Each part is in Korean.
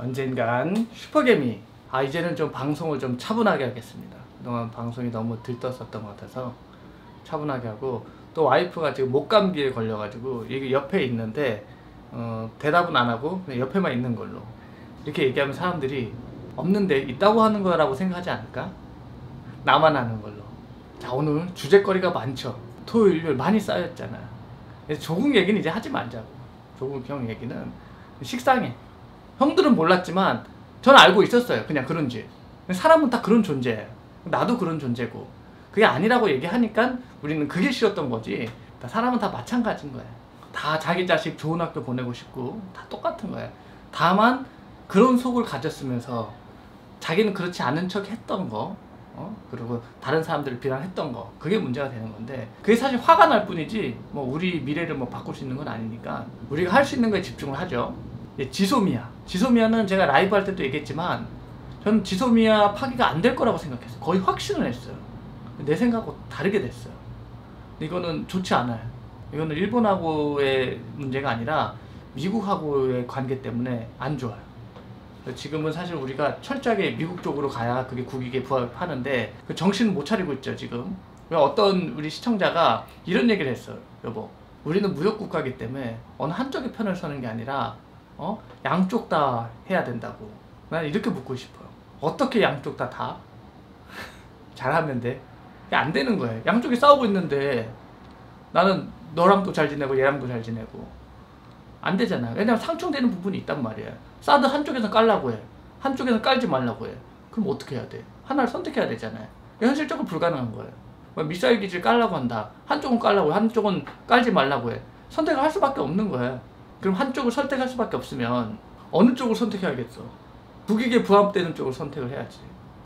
언젠간 슈퍼개미. 아 이제는 좀 방송을 좀 차분하게 하겠습니다. 그동안 방송이 너무 들떴었던 것 같아서 차분하게 하고 또 와이프가 지금 목감기에 걸려가지고 이게 옆에 있는데 어, 대답은 안 하고 옆에만 있는 걸로 이렇게 얘기하면 사람들이 없는데 있다고 하는 거라고 생각하지 않을까? 나만 아는 걸로. 자 오늘 주제거리가 많죠. 토요일 일요일 많이 쌓였잖아. 그래서 조국 얘기는 이제 하지 말자고. 조국 형 얘기는 식상해 형들은 몰랐지만 저는 알고 있었어요. 그냥 그런지 사람은 다 그런 존재예요. 나도 그런 존재고. 그게 아니라고 얘기하니까 우리는 그게 싫었던 거지. 사람은 다 마찬가지인 거야 다 자기 자식 좋은 학교 보내고 싶고 다 똑같은 거야 다만 그런 속을 가졌으면서 자기는 그렇지 않은 척 했던 거 어? 그리고 다른 사람들을 비난했던 거 그게 문제가 되는 건데 그게 사실 화가 날 뿐이지 뭐 우리 미래를 뭐 바꿀 수 있는 건 아니니까 우리가 할 수 있는 거에 집중을 하죠. 예, 지소미아 지소미아는 제가 라이브 할 때도 얘기했지만 저는 지소미아 파기가 안 될 거라고 생각했어요. 거의 확신을 했어요. 내 생각하고 다르게 됐어요. 이거는 좋지 않아요. 이거는 일본하고의 문제가 아니라 미국하고의 관계 때문에 안 좋아요. 지금은 사실 우리가 철저하게 미국 쪽으로 가야 그게 국익에 부합하는데 그 정신을 못 차리고 있죠 지금. 어떤 우리 시청자가 이런 얘기를 했어요. 여보 우리는 무역국가이기 때문에 어느 한쪽의 편을 서는 게 아니라 어? 양쪽 다 해야 된다고. 난 이렇게 묻고 싶어요. 어떻게 양쪽 다 다? 잘하면 돼? 안 되는 거예요. 양쪽이 싸우고 있는데 나는 너랑도 잘 지내고 얘랑도 잘 지내고 안 되잖아. 왜냐면 상충되는 부분이 있단 말이야 사드 한쪽에서 깔라고 해. 한쪽에서 깔지 말라고 해. 그럼 어떻게 해야 돼? 하나를 선택해야 되잖아요. 현실적으로 불가능한 거예요. 뭐 미사일 기지를 깔라고 한다. 한쪽은 깔라고 해. 한쪽은 깔지 말라고 해. 선택을 할 수밖에 없는 거야 그럼 한쪽을 선택할 수밖에 없으면 어느 쪽을 선택해야겠어? 국익에 부합되는 쪽을 선택을 해야지.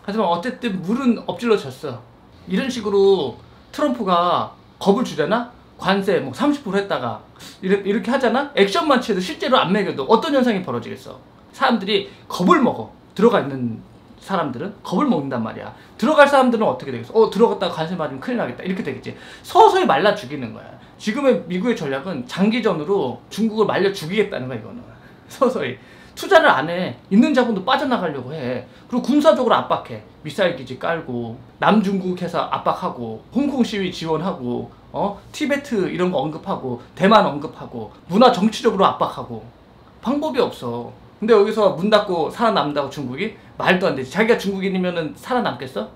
하지만 어쨌든 물은 엎질러 졌어. 이런 식으로 트럼프가 겁을 주잖아? 관세 뭐 30% 했다가 이렇게 하잖아? 액션만 취해도 실제로 안 매겨도 어떤 현상이 벌어지겠어? 사람들이 겁을 먹어. 들어가 있는 사람들은 겁을 먹는단 말이야. 들어갈 사람들은 어떻게 되겠어? 어 들어갔다가 관세 맞으면 큰일 나겠다. 이렇게 되겠지. 서서히 말라 죽이는 거야. 지금의 미국의 전략은 장기전으로 중국을 말려 죽이겠다는 거야 이거는. 서서히. 투자를 안 해. 있는 자본도 빠져나가려고 해. 그리고 군사적으로 압박해. 미사일 기지 깔고 남중국 해서 압박하고 홍콩 시위 지원하고 어? 티베트 이런 거 언급하고 대만 언급하고 문화 정치적으로 압박하고. 방법이 없어 근데 여기서 문 닫고 살아남는다고 중국이 말도 안 되지 자기가 중국인이면 살아남겠어?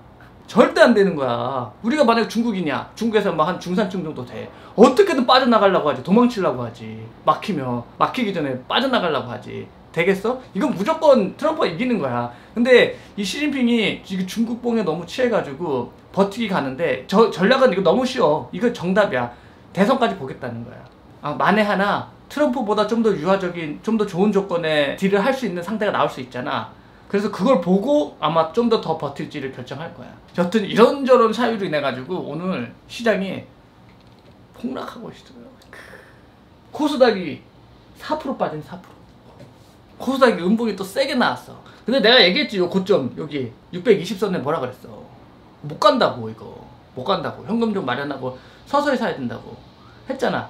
절대 안 되는 거야 우리가 만약 중국이냐 중국에서 뭐한 중산층 정도 돼 어떻게든 빠져나가려고 하지 도망치려고 하지 막히면 막히기 전에 빠져나가려고 하지 되겠어? 이건 무조건 트럼프가 이기는 거야. 근데 이 시진핑이 지금 중국봉에 너무 취해가지고 버티기 가는데 저 전략은 이거 너무 쉬워. 이거 정답이야. 대선까지 보겠다는 거야. 아, 만에 하나 트럼프보다 좀 더 유화적인, 좀 더 좋은 조건의 딜을 할 수 있는 상대가 나올 수 있잖아. 그래서 그걸 보고 아마 좀 더 더 버틸지를 결정할 거야. 여튼 이런저런 사유로 인해 가지고 오늘 시장이 폭락하고 있어요. 코스닥이 4% 빠진 4%. 코스닥이 음봉이 또 세게 나왔어 근데 내가 얘기했지 요 고점 여기 620선에 뭐라 그랬어 못 간다고 이거 못 간다고 현금 좀 마련하고 서서히 사야 된다고 했잖아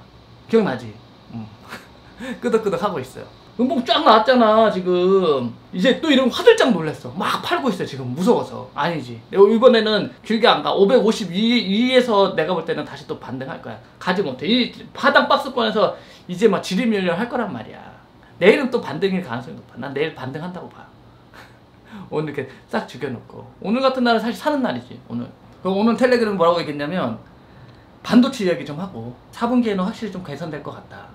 기억나지? 응. 끄덕끄덕 하고 있어요 음봉 쫙 나왔잖아 지금 이제 또 이런 화들짝 놀랐어 막 팔고 있어 지금 무서워서 아니지 이번에는 길게 안가 552에서 내가 볼 때는 다시 또 반등할 거야 가지 못해 이 바닥 박스권에서 이제 막 지리멸렬 할 거란 말이야 내일은 또 반등일 가능성이 높아. 난 내일 반등한다고 봐. 오늘 이렇게 싹 죽여놓고. 오늘 같은 날은 사실 사는 날이지, 오늘. 오늘 텔레그램 뭐라고 얘기했냐면, 반도체 이야기 좀 하고, 4분기에는 확실히 좀 개선될 것 같다.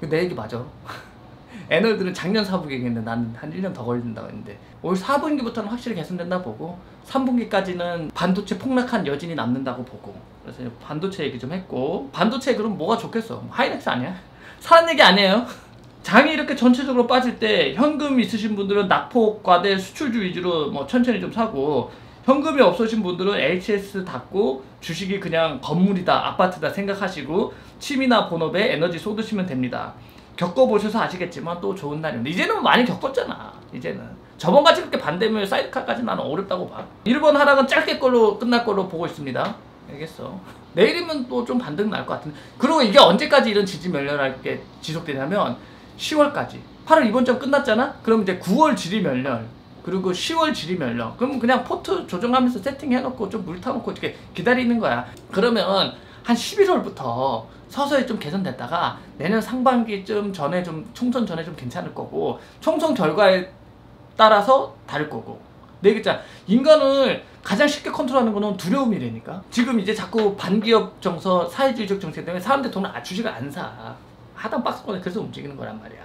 내 얘기 맞아. 애널들은 작년 4분기 얘기했는데 나는 한 1년 더 걸린다고 했는데 올 4분기부터는 확실히 개선된다 보고 3분기까지는 반도체 폭락한 여진이 남는다고 보고 그래서 반도체 얘기 좀 했고 반도체 그럼 뭐가 좋겠어 하이렉스 아니야? 사는 얘기 아니에요 장이 이렇게 전체적으로 빠질 때 현금 있으신 분들은 낙폭 과대 수출주 위주로 뭐 천천히 좀 사고 현금이 없으신 분들은 HS 닫고 주식이 그냥 건물이다 아파트다 생각하시고 침이나 본업에 에너지 쏟으시면 됩니다. 겪어보셔서 아시겠지만 또 좋은 날입니다. 이제는 많이 겪었잖아 이제는. 저번까지 그렇게 반대면 사이드카까지 나는 어렵다고 봐. 일본 하락은 짧게 걸로 끝날 걸로 보고 있습니다. 알겠어. 내일이면 또 좀 반등 날 것 같은데. 그리고 이게 언제까지 이런 지지 멸렬할 게 지속되냐면 10월까지. 8월 이번 점 끝났잖아? 그럼 이제 9월 질의멸렬 그리고 10월 질의멸렬 그럼 그냥 포트 조정하면서 세팅해놓고 좀 물 타놓고 이렇게 기다리는 거야. 그러면 한 11월부터 서서히 좀 개선됐다가 내년 상반기쯤 전에 좀 총선 전에 좀 괜찮을 거고 총선 결과에 따라서 다를 거고. 내 얘기잖아 인간을 가장 쉽게 컨트롤하는 거는 두려움이라니까. 지금 이제 자꾸 반기업 정서 사회주의적 정책 때문에 사람들 돈을 아- 주식을 안사. 하단 박스권에 그래서 움직이는 거란 말이야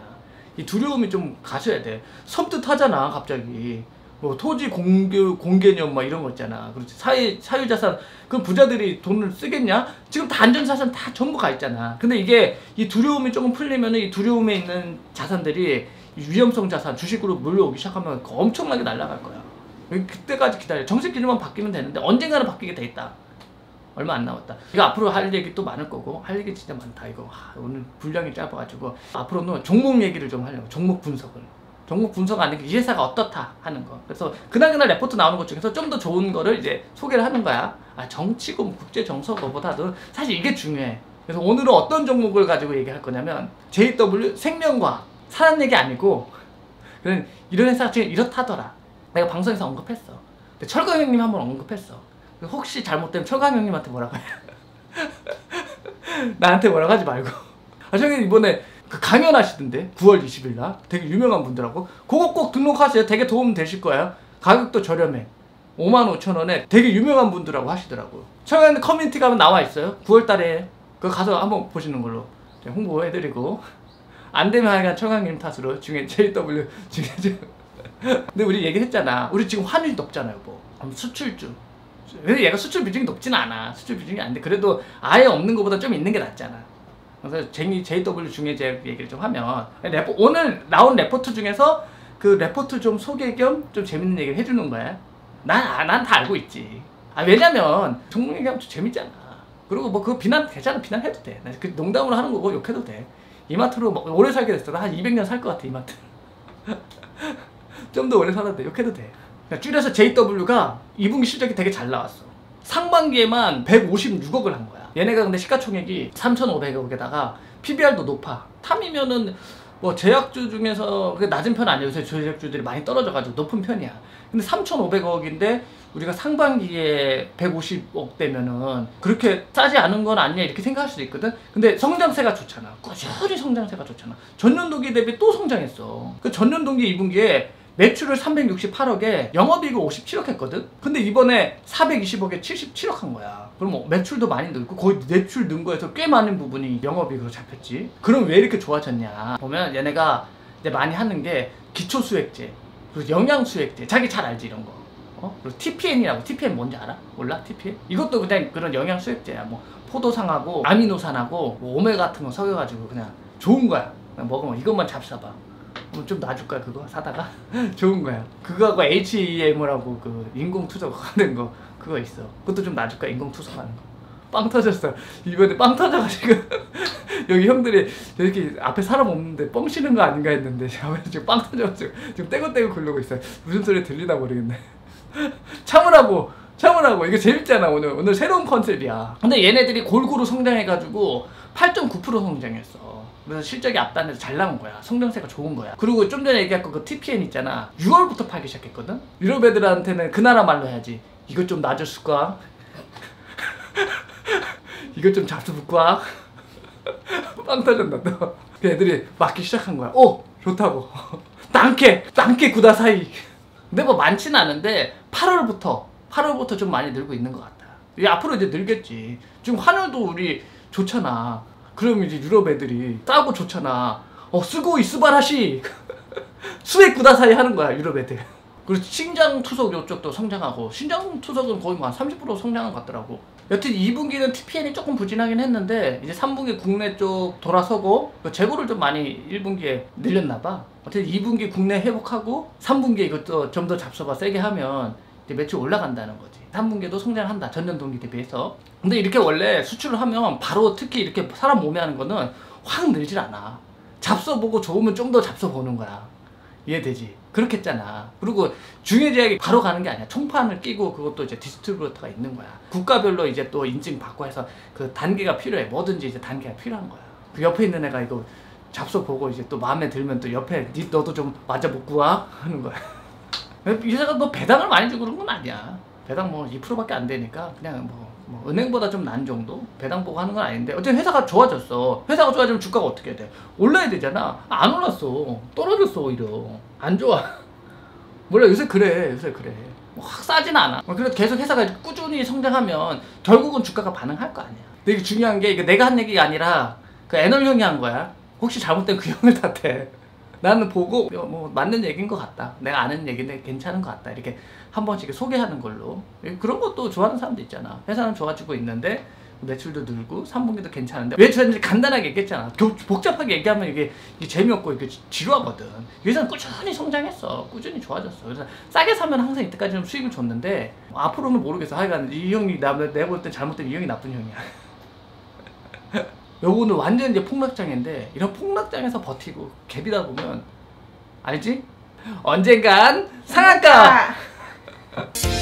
이 두려움이 좀 가셔야 돼. 섬뜩하잖아 갑자기. 뭐 토지 공개 공개념 막 이런 거 있잖아. 그렇지. 사회 사유자산. 그럼 부자들이 돈을 쓰겠냐? 지금 다 안전자산 다 전부 가 있잖아. 근데 이게 이 두려움이 조금 풀리면은 이 두려움에 있는 자산들이 이 위험성 자산 주식으로 몰려오기 시작하면 엄청나게 날아갈 거야. 그때까지 기다려. 정책 기준만 바뀌면 되는데 언젠가는 바뀌게 돼 있다 얼마 안 남았다. 이거 앞으로 할 얘기 또 많을 거고 할 얘기 진짜 많다 이거. 하, 오늘 분량이 짧아가지고. 앞으로는 종목 얘기를 좀 하려고 종목 분석을. 종목 분석 안 하는 이 회사가 어떻다 하는 거. 그래서 그날그날 레포트 나오는 것 중에서 좀 더 좋은 거를 이제 소개를 하는 거야. 아 정치고 뭐 국제 정서거보다도 사실 이게 중요해. 그래서 오늘은 어떤 종목을 가지고 얘기할 거냐면 JW 생명과학. 사는 얘기 아니고. 이런 회사가 지금 이렇다더라. 내가 방송에서 언급했어. 철거 형님 한번 언급했어 혹시 잘못되면 철강 형님한테 뭐라고 해? 나한테 뭐라고 하지 말고. 아, 저기 이번에 그 강연하시던데 9월 20일 날 되게 유명한 분들하고 그거 꼭 등록하세요. 되게 도움 되실 거예요. 가격도 저렴해. 5만 5천 원에 되게 유명한 분들하고 하시더라고요. 철강 커뮤니티 가면 나와 있어요. 9월 달에 그 가서 한번 보시는 걸로 홍보해드리고 안 되면 하여간 철강님 탓으로 중외 JW 중외 근데 우리 얘기했잖아. 우리 지금 환율이 높잖아요, 뭐. 수출주. 근데 얘가 수출 비중이 높진 않아. 수출 비중이 안 돼. 그래도 아예 없는 것보다 좀 있는 게 낫잖아. 그래서 쟁이 JW 중외제 얘기를 좀 하면 레포, 오늘 나온 레포트 중에서 그 레포트 좀 소개 겸 좀 재밌는 얘기를 해주는 거야. 난 난 다 알고 있지. 아 왜냐면 종목 얘기하면 좀 재밌잖아. 그리고 뭐 그거 비난 되잖아. 비난해도 돼. 그 농담으로 하는 거고 욕해도 돼. 이마트로 뭐 오래 살게 됐어. 한 200년 살 것 같아 이마트. 좀 더 오래 살아도 돼. 욕해도 돼. 그러니까 줄여서 JW가 2분기 실적이 되게 잘 나왔어. 상반기에만 156억을 한 거야. 얘네가 근데 시가총액이 3,500억에다가 PBR도 높아. 탐이면은 뭐 제약주 중에서 그 낮은 편 아니에요. 요새 제약주들이 많이 떨어져가지고 높은 편이야. 근데 3,500억인데 우리가 상반기에 150억 되면은 그렇게 싸지 않은 건 아니냐 이렇게 생각할 수도 있거든. 근데 성장세가 좋잖아. 꾸준히 성장세가 좋잖아. 전년 동기 대비 또 성장했어. 그 전년 동기 2분기에 매출을 368억에 영업이익을 57억 했거든? 근데 이번에 420억에 77억 한 거야. 그럼 뭐 매출도 많이 늘고 거의 매출 는 거에서 꽤 많은 부분이 영업이익으로 잡혔지. 그럼 왜 이렇게 좋아졌냐? 보면 얘네가 이제 많이 하는 게 기초수액제, 그리고 영양수액제. 자기 잘 알지 이런 거. 어? 그리고 TPN이라고. TPN 뭔지 알아? 몰라? TPN? 이것도 그냥 그런 영양수액제야. 뭐 포도상하고 아미노산하고 뭐 오메 같은 거 섞여가지고 그냥 좋은 거야. 그냥 먹으면 이것만 잡숴봐. 어, 좀 놔줄까 그거? 사다가? 좋은 거야. 그거하고 HEM이라고 그 인공 투석 하는 거 그거 있어. 그것도 좀 놔줄까? 인공 투석하는 거빵 터졌어. 이번에 빵 터져가지고 여기 형들이 이렇게 앞에 사람 없는데 뻥 쉬는 거 아닌가 했는데 지금 빵 터져가지고 지금 떼고떼고 굴르고 있어요. 무슨 소리 들리나 모르겠네. 참으라고! 참으라고! 이거 재밌잖아 오늘. 오늘 새로운 컨셉이야. 근데 얘네들이 골고루 성장해가지고 8.9% 성장했어 그래서 실적이 앞단에서 잘 나온 거야. 성장세가 좋은 거야. 그리고 좀 전에 얘기했고 그 TPN 있잖아. 6월부터 팔기 시작했거든. 유럽 애들한테는 그 나라 말로 해야지. 이것 좀 놔줬을까? 이것 좀 잡숴볼까? 빵 터졌다 또. 그 애들이 맞기 시작한 거야. 오 좋다고. 땅게 땅게 구다 사이. 근데 뭐 많지는 않은데 8월부터 8월부터 좀 많이 늘고 있는 것 같다. 이 앞으로 이제 늘겠지. 지금 환율도 우리 좋잖아. 그럼 이제 유럽 애들이 싸고 좋잖아. 어, 쓰고 이스바라시 수액 구다사이 하는 거야, 유럽 애들. 그리고 신장 투석 이쪽도 성장하고 신장 투석은 거의 뭐30% 성장한 것 같더라고. 여튼 2분기는 TPN이 조금 부진하긴 했는데 이제 3분기 국내 쪽 돌아서고 그 재고를 좀 많이 1분기에 늘렸나 봐. 어쨌든 2분기 국내 회복하고 3분기에 이것도 좀 더 잡숴봐 세게 하면 매출 올라간다는 거지. 3분기에도 성장한다. 전년 동기 대비해서. 근데 이렇게 원래 수출을 하면 바로 특히 이렇게 사람 몸에 하는 거는 확 늘질 않아. 잡숴보고 좋으면 좀 더 잡숴보는 거야. 이해되지? 그렇게 했잖아. 그리고 중외제약이 바로 가는 게 아니야. 총판을 끼고 그것도 이제 distributor가 있는 거야. 국가별로 이제 또 인증 받고 해서 그 단계가 필요해. 뭐든지 이제 단계가 필요한 거야. 그 옆에 있는 애가 이거 잡숴 보고 이제 또 마음에 들면 또 옆에 니 너도 좀 맞아 먹고 와 하는 거야. 유재가 뭐 배당을 많이 주고 그런 건 아니야. 배당 뭐 2%밖에 안 되니까 그냥 뭐, 뭐 은행보다 좀 난 정도 배당 보고 하는 건 아닌데 어쨌든 회사가 좋아졌어. 회사가 좋아지면 주가가 어떻게 돼? 올라야 되잖아. 안 올랐어. 떨어졌어 오히려. 안 좋아. 몰라 요새 그래 요새 그래. 뭐확 싸진 않아. 어, 그래도 계속 회사가 꾸준히 성장하면 결국은 주가가 반응할 거 아니야. 근데 이게 중요한 게 이거 내가 한 얘기가 아니라 그 애널 형이 한 거야. 혹시 잘못된 그 형을 탓해. 나는 보고 어, 뭐 맞는 얘기인 것 같다. 내가 아는 얘기인데 괜찮은 것 같다. 이렇게 한 번씩 소개하는 걸로 그런 것도 좋아하는 사람도 있잖아. 회사는 좋아지고 있는데 매출도 늘고 3분기도 괜찮은데 왜 좋아했는지 간단하게 얘기했잖아. 교- 복잡하게 얘기하면 이게, 이게 재미없고 이게 지- 지루하거든. 회사는 꾸준히 성장했어. 꾸준히 좋아졌어. 그래서 싸게 사면 항상 이때까지는 수익을 줬는데 앞으로는 모르겠어. 하여간 이 형이 나, 내가 볼때 잘못된 이 형이 나쁜 형이야. 요거는 완전 이제 폭락장인데 이런 폭락장에서 버티고 갭이다 보면 알지? 언젠간 상한가. 아.